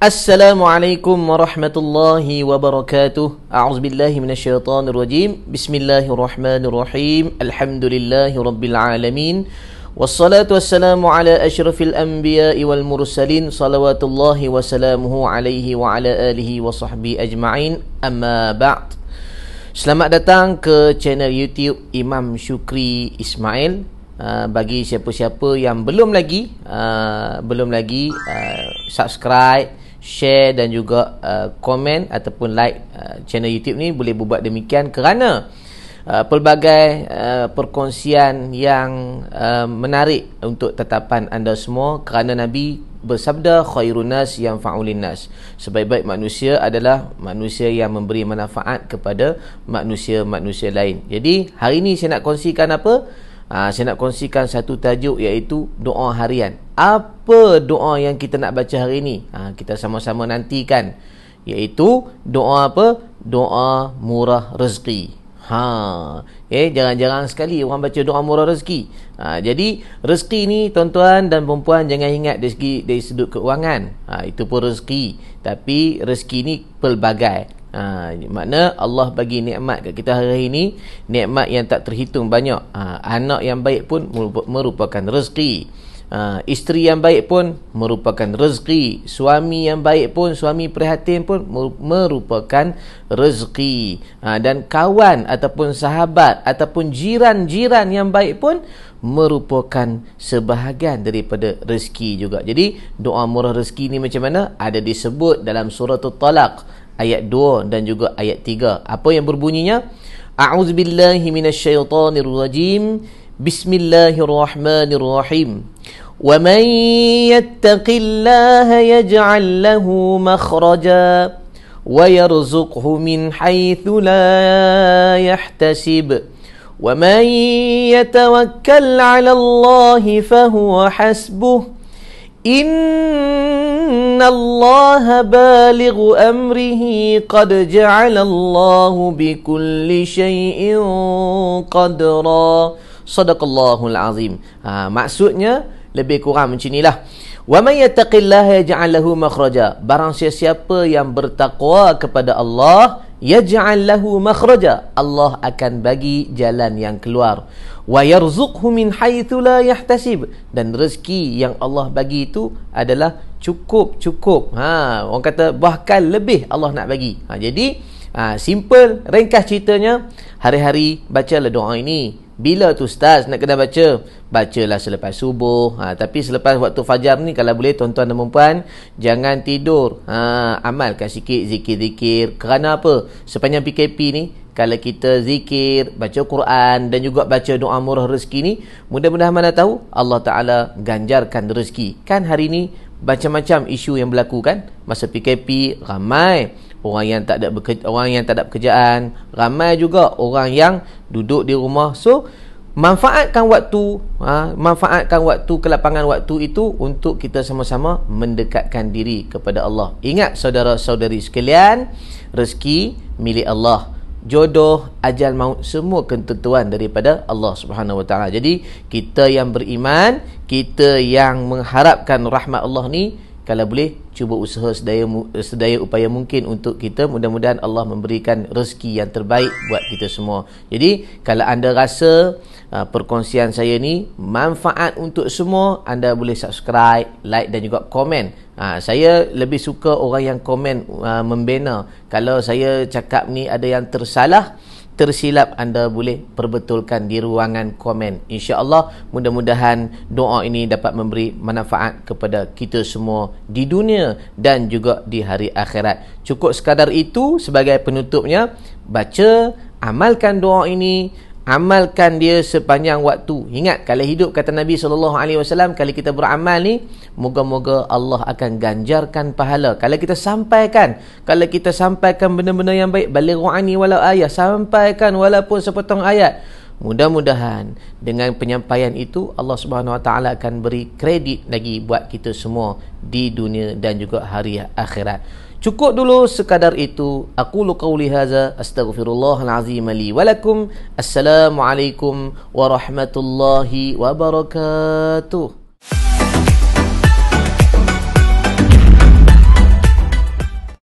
Assalamualaikum warahmatullahi wabarakatuh. A'udzubillahi minasyaitonirrajim. Bismillahirrahmanirrahim. Alhamdulillahi rabbil alamin. Wassalatu wassalamu ala asyrafil anbiya'i wal mursalin. Salawatullahi wassalamuhu alaihi wa ala alihi wa sahbihi ajma'in. Amma ba'd. Selamat datang ke channel YouTube Imam Syukri Ismail. Uh, bagi siapa-siapa yang belum lagi uh, belum lagi uh, subscribe share dan juga uh, komen ataupun like uh, channel YouTube ni boleh buat demikian kerana uh, pelbagai uh, perkongsian yang uh, menarik untuk tetapan anda semua kerana Nabi bersabda khairun nas yang fa'ulin nas. Sebaik-baik manusia adalah manusia yang memberi manfaat kepada manusia-manusia lain. Jadi hari ini saya nak kongsikan apa Ha, saya nak kongsikan satu tajuk iaitu doa harian. Apa doa yang kita nak baca hari ini? Ha, kita sama-sama nantikan. Iaitu doa apa? Doa murah rezeki. Ha, eh jangan-jangan sekali orang baca doa murah rezeki. Ha, jadi rezeki ni tuan-tuan dan puan jangan ingat dari segi dari sudut keuangan. Ha, itu pun rezeki. Tapi rezeki ni pelbagai. Ha, makna Allah bagi nikmat kat kita hari ini nikmat yang tak terhitung banyak. Ha, anak yang baik pun merupakan rezeki. Ha, isteri yang baik pun merupakan rezeki. Suami yang baik pun suami prihatin pun merupakan rezeki. Ha, dan kawan ataupun sahabat ataupun jiran-jiran yang baik pun merupakan sebahagian daripada rezeki juga. Jadi doa murah rezeki ni macam mana? Ada disebut dalam surah talaq ayat 2 dan juga ayat 3. Apa yang berbunyinya? A'udzubillahi minasyaitonirrajim. Bismillahirrahmanirrahim. Wa man yattaqillaha yaj'al lahu makhraja wa yarzuqhu min haythu la yahtasib. Wa man yatawakkal 'ala Allah fa huwa hasbuh. إن الله بالغ أمره قد جعل الله بكل شيء قدرا صدق الله العظيم ha, maksudnya lebih kurang macam inilah wa may yattaqillaha yaj'al lahu makhraja barang siapa yang bertakwa kepada Allah yaj'al lahu makhraja Allah akan bagi jalan yang keluar wa yarzuqhu min haythu la yahtasib dan rezeki yang Allah bagi itu adalah cukup cukup ha orang kata bahkan lebih Allah nak bagi ha jadi ha simple ringkas ceritanya hari-hari bacalah doa ini bila tu ustaz nak kena baca? Bacalah selepas subuh. Ha, tapi selepas waktu fajar ni kalau boleh tuan-tuan dan puan jangan tidur. Ha, amalkan sikit zikir-zikir. Kerana apa? Sepanjang PKP ni kalau kita zikir, baca Quran dan juga baca doa murah rezeki ni, mudah-mudahan mana tahu Allah Taala ganjarkan rezeki. Kan hari ni macam-macam isu yang berlaku kan? Masa PKP ramai orang yang tak ada bekerja, orang yang tak ada pekerjaan, ramai juga orang yang duduk di rumah. So manfaatkan waktu, ha, manfaatkan waktu kelapangan waktu itu untuk kita sama-sama mendekatkan diri kepada Allah. Ingat saudara-saudari sekalian, rezeki milik Allah. Jodoh, ajal maut semua ketentuan daripada Allah Subhanahu Wa Taala. Jadi kita yang beriman, kita yang mengharapkan rahmat Allah ni kalau boleh cuba usaha sedaya sedaya upaya mungkin untuk kita mudah-mudahan Allah memberikan rezeki yang terbaik buat kita semua. Jadi kalau anda rasa uh, perkongsian saya ni manfaat untuk semua, anda boleh subscribe, like dan juga komen. Uh, saya lebih suka orang yang komen uh, membina. Kalau saya cakap ni ada yang tersalah, tersilap anda boleh perbetulkan di ruangan komen. insya-Allah mudah-mudahan doa ini dapat memberi manfaat kepada kita semua di dunia dan juga di hari akhirat. Cukup sekadar itu sebagai penutupnya baca amalkan doa ini amalkan dia sepanjang waktu. Ingat kalau hidup kata Nabi sallallahu alaihi wasallam kalau kita beramal ni moga-moga Allah akan ganjarkan pahala. Kalau kita sampaikan, kalau kita sampaikan benda-benda yang baik, balighu'ani walau ayat, sampaikan walaupun sepotong ayat. Mudah-mudahan dengan penyampaian itu Allah Subhanahu Wa Taala akan beri kredit lagi buat kita semua di dunia dan juga hari akhirat. Cukup dulu sekadar itu. Aku lu qauli hadza astaghfirullahalazim li wa lakum. Assalamualaikum warahmatullahi wabarakatuh.